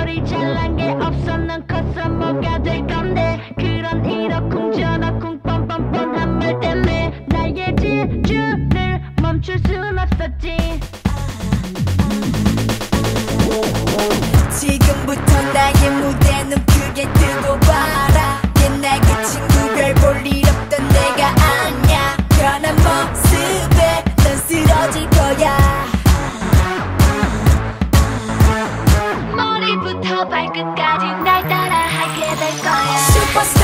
머리 잘난 게 없어 넌 컸어 뭐가 될 건데? 그런 이러쿵저러쿵 뻔뻔뻔한 말 때문에 나의 질주를 멈출 순 없었지. 지금부터 나의 무대는 크게 뜨고 봐라. 옛날 그 친구 별 볼 일 없던 내가 아냐 변한 모습에 넌 쓰러질 거야. What's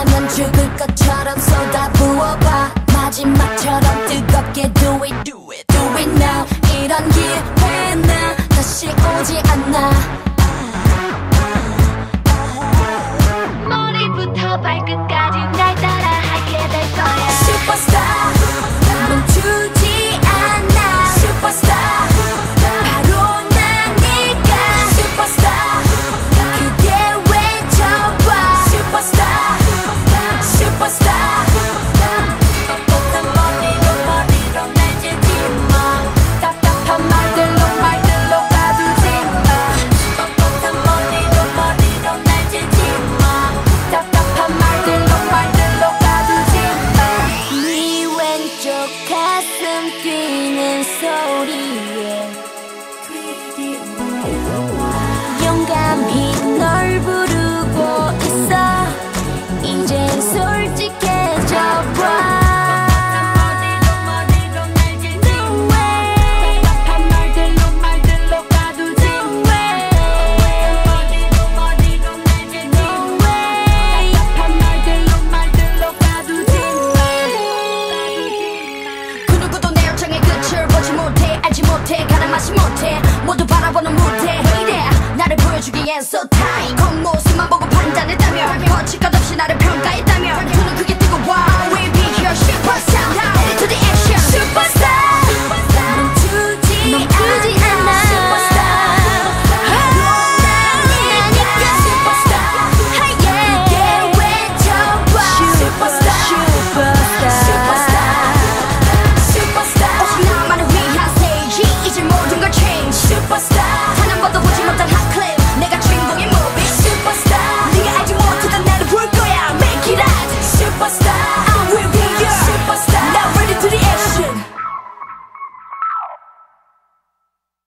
가면 죽을 것처럼 쏟아부어봐. 마지막처럼 뜨겁게 do it do it. 부족했음 뛰는 소리에 다시 못해. 모두 바라보는 무대. 왜 이래? 나를 보여주기엔 so tight. 겉모습만 보고 판단했다면 거칠 것 없이 나를 평가했다면